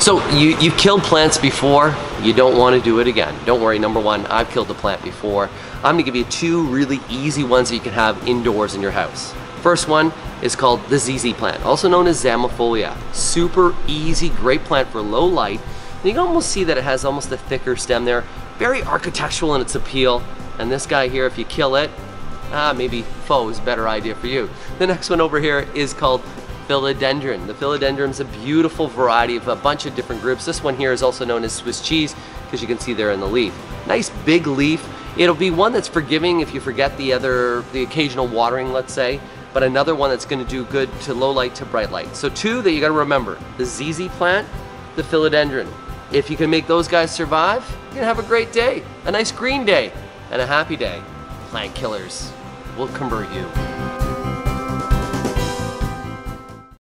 So you, you've killed plants before, you don't want to do it again. Don't worry, number one, I've killed a plant before. I'm gonna give you two really easy ones that you can have indoors in your house. First one is called the ZZ plant, also known as Zamiifolia. Super easy, great plant for low light. And you can almost see that it has almost a thicker stem there. Very architectural in its appeal. And this guy here, if you kill it, ah, maybe faux is better idea for you. The next one over here is called philodendron. The philodendron is a beautiful variety of a bunch of different groups. This one here is also known as Swiss cheese because you can see there in the leaf. Nice big leaf. It'll be one that's forgiving if you forget the other, the occasional watering, let's say, but another one that's gonna do good to low light to bright light. So two that you gotta remember, the ZZ plant, the philodendron. If you can make those guys survive, you're gonna have a great day, a nice green day, and a happy day. Plant killers will convert you.